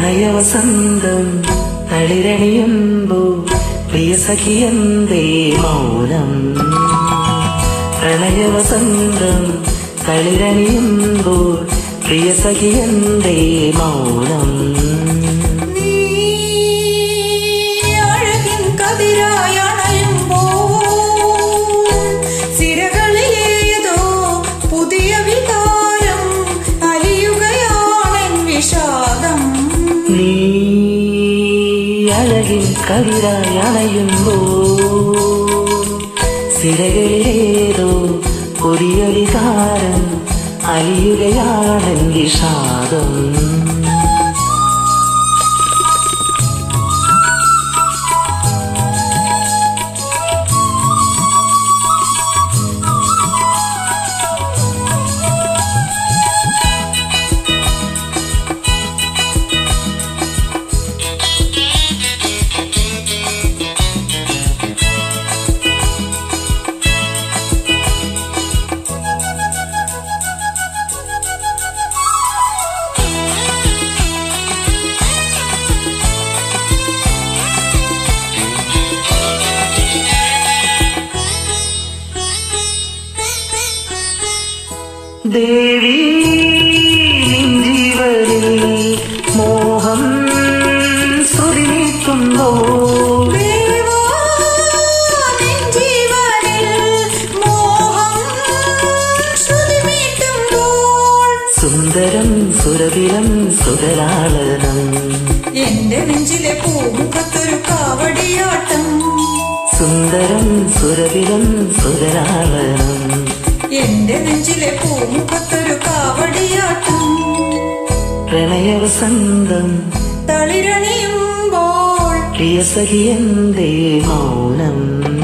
പ്രണയവസന്തം തളിരണിയുമ്പോ പ്രിയ സഖിയന്തേ മൗനം? പ്രണയവസന്തം തളിരണിയുമ്പോൾ പ്രിയ സഖിയന്തേ മൗനം? നീ കവിരായി അണയുമ്പോ സിരകളിലേതോ പുതിയ വികാരം ഷാദം ദേവി നിൻ മോഹം മോഹം ശ്രുതിമീട്ടുമ്പോൾ സുന്ദരം സുരവിരം സുതരാളനം. എന്റെ നെഞ്ചിലെ പൂമുഖത്തൊരു കാവടിയാട്ടം. സുന്ദരം സുരവിലം സുതരാളനം. എന്റെ നെഞ്ചിലെ പൂമുഖത്തൊരു കാവടിയാട്ടം. പ്രണയവസന്തം. തളിരണിയുമ്പോൾ പ്രിയ സഖിയന്തേ മൗനം.